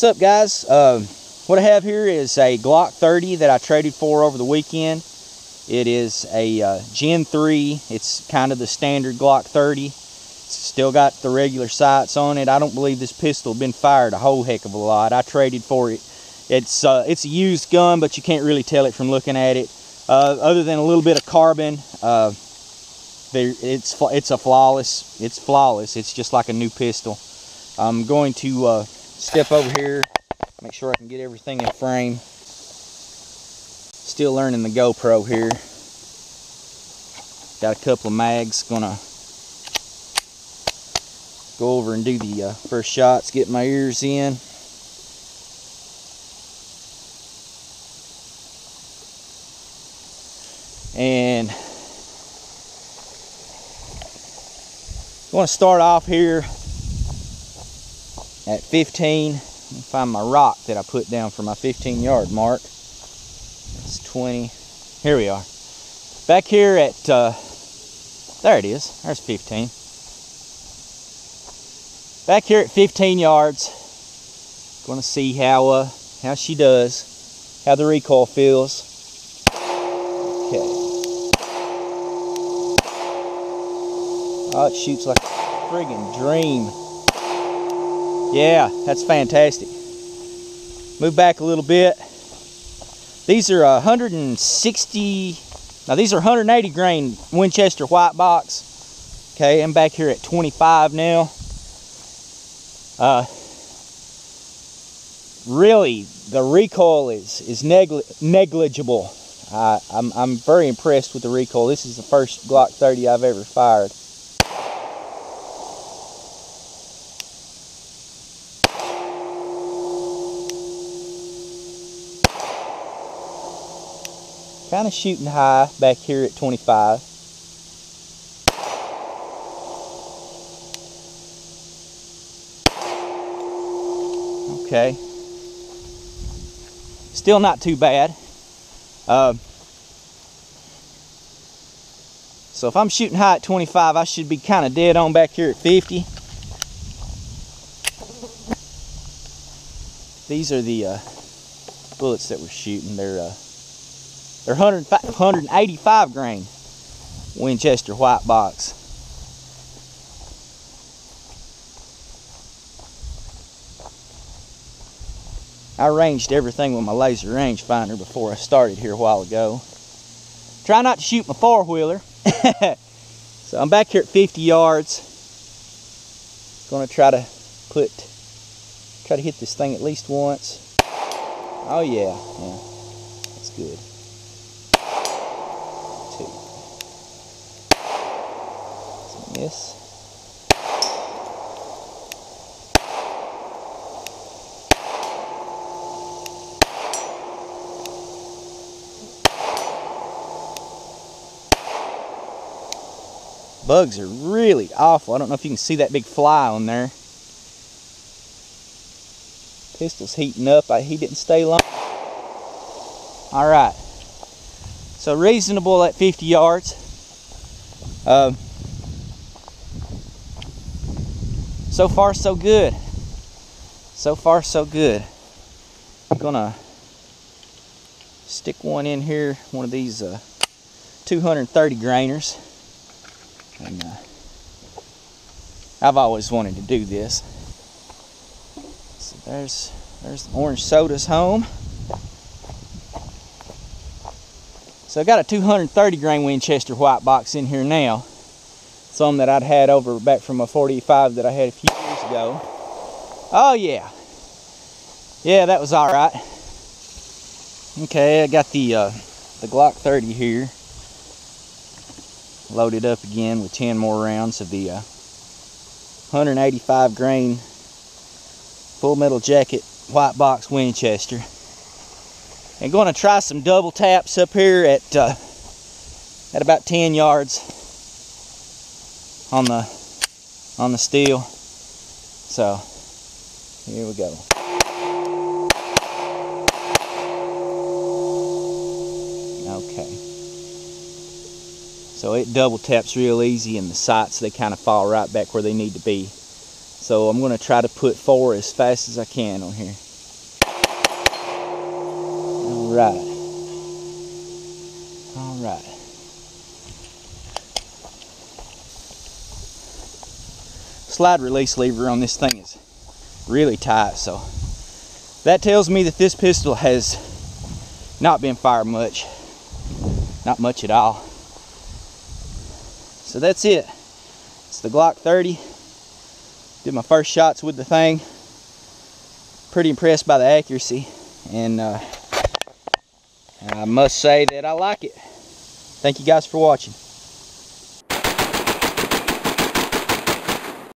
What's up guys? Uh, what I have here is a Glock 30 that I traded for over the weekend. It is a uh, Gen 3. It's kind of the standard Glock 30. It's still got the regular sights on it. I don't believe this pistol been fired a whole heck of a lot. I traded for it. It's uh, it's a used gun, but you can't really tell it from looking at it. Uh, other than a little bit of carbon, uh, it's it's a flawless. It's flawless. It's just like a new pistol. I'm going to uh, step over here, make sure I can get everything in frame. Still learning the GoPro here. Got a couple of mags. Gonna go over and do the uh, first shots. Get my ears in. And I want to start off here at 15. Find my rock that I put down for my 15 yard mark. It's 20. Here we are. Back here at, uh, there it is. There's 15. Back here at 15 yards. To see how uh, how she does, how the recoil feels. Okay. Oh, it shoots like a friggin' dream. Yeah, that's fantastic. Move back a little bit. These are 160, now these are 180 grain Winchester white box. Okay, I'm back here at 25 now. Uh, really, the recoil is, is negli negligible. I'm, I'm very impressed with the recoil. This is the first Glock 30 I've ever fired. Kind of shooting high back here at 25. Okay. Still not too bad. Uh, so if I'm shooting high at 25, I should be kind of dead on back here at 50. These are the uh, bullets that we're shooting. They're uh, they're 185 grain Winchester white box. I arranged everything with my laser rangefinder before I started here a while ago. Try not to shoot my four-wheeler. so I'm back here at 50 yards. Gonna try to put, try to hit this thing at least once. Oh yeah, yeah, that's good. Yes. Bugs are really awful. I don't know if you can see that big fly on there. Pistol's heating up. I, he didn't stay long. All right. So reasonable at 50 yards. Uh, so far so good. So far so good. I'm gonna stick one in here one of these uh, 230 grainers. And uh, I've always wanted to do this. So there's there's the orange soda's home. So I got a 230 grain Winchester white box in here now some that I'd had over back from a 45 that I had a few years ago. Oh yeah. Yeah, that was all right. Okay, I got the uh, the Glock 30 here. Loaded up again with 10 more rounds of the uh, 185 grain full metal jacket white box Winchester. And going to try some double taps up here at uh, at about 10 yards on the on the steel. So here we go. Okay. So it double taps real easy and the sights they kind of fall right back where they need to be. So I'm going to try to put four as fast as I can on here. All right. All right. Slide release lever on this thing is really tight, so that tells me that this pistol has not been fired much. Not much at all. So that's it. It's the Glock 30. Did my first shots with the thing. Pretty impressed by the accuracy. And uh, I must say that I like it. Thank you guys for watching.